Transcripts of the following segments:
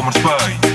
performance spy.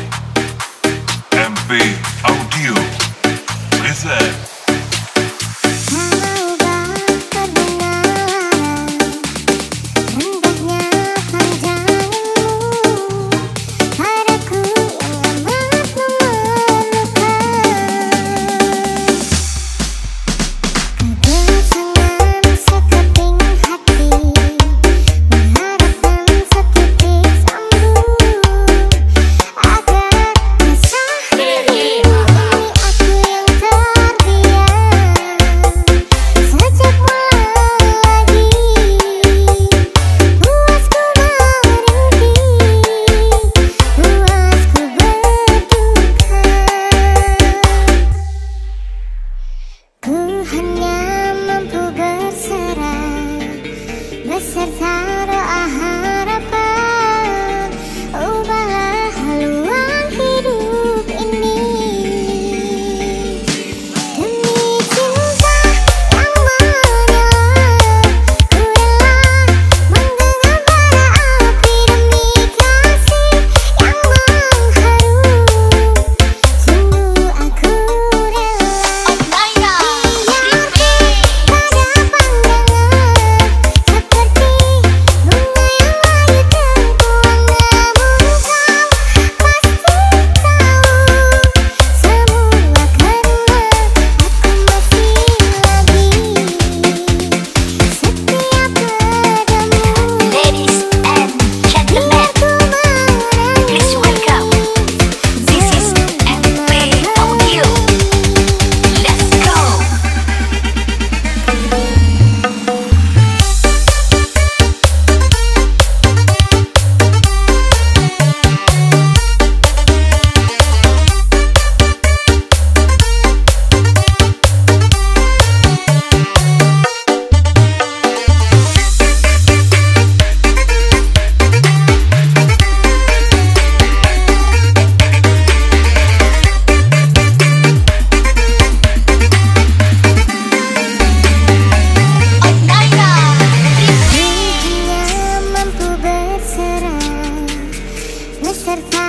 ser.